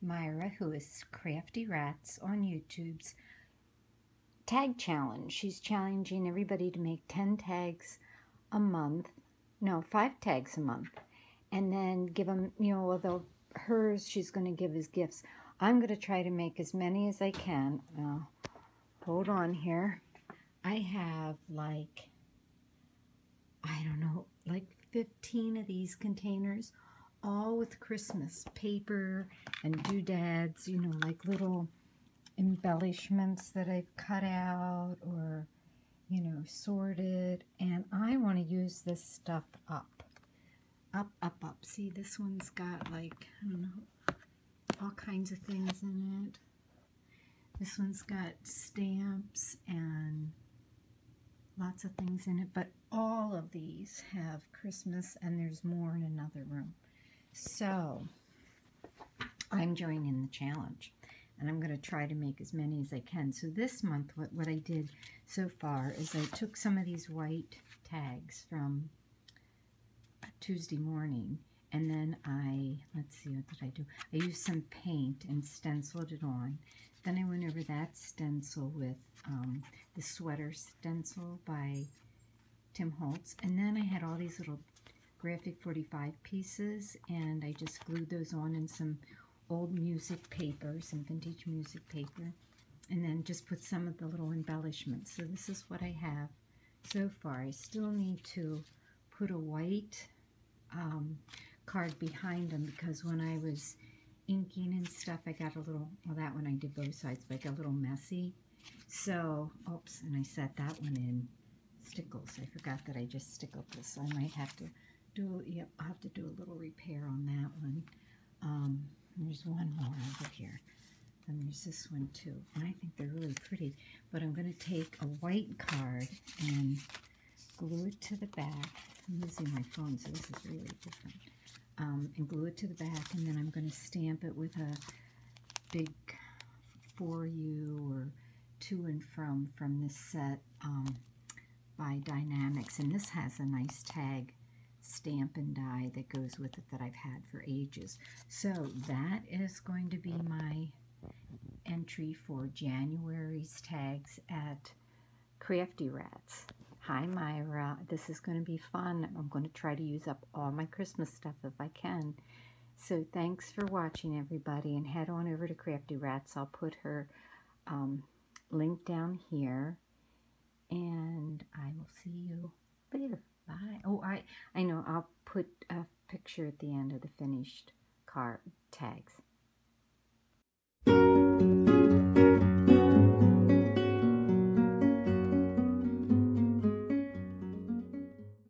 Myra, who is Crafty Rats on YouTube's tag challenge. She's challenging everybody to make 10 tags a month. No, five tags a month. And then give them, you know, although hers she's going to give as gifts. I'm going to try to make as many as I can. Hold on here. I have like, I don't know, like 15 of these containers all with Christmas paper and doodads, you know, like little embellishments that I've cut out or, you know, sorted. And I want to use this stuff up. Up, up, up. See, this one's got like, I don't know, all kinds of things in it. This one's got stamps and lots of things in it, but all of these have Christmas and there's more in another room. So I'm joining the challenge and I'm going to try to make as many as I can. So this month, what, what I did so far is I took some of these white tags from Tuesday morning and then I, let's see, what did I do? I used some paint and stenciled it on. Then I went over that stencil with um, the sweater stencil by Tim Holtz. And then I had all these little graphic 45 pieces and I just glued those on in some old music paper, some vintage music paper, and then just put some of the little embellishments. So this is what I have so far. I still need to put a white um, card behind them because when I was inking and stuff, I got a little, well that one I did both sides, but I got a little messy. So, oops, and I set that one in stickles. I forgot that I just stickled this, so I might have to do, yep, I'll have to do a little repair on that one. Um, there's one more over here. And there's this one too. And I think they're really pretty. But I'm going to take a white card and glue it to the back. I'm using my phone, so this is really different. Um, and glue it to the back, and then I'm going to stamp it with a big for you or to and from from this set um, by Die-namics. And this has a nice tag stamp and die that goes with it that I've had for ages. So that is going to be my entry for January's tags at Crafty Rats. Hi Myra, this is going to be fun. I'm going to try to use up all my Christmas stuff if I can. So thanks for watching everybody and head on over to Crafty Rats. I'll put her um, link down here and I will see you later. Bye. Oh, I, I know. Picture at the end of the finished card tags.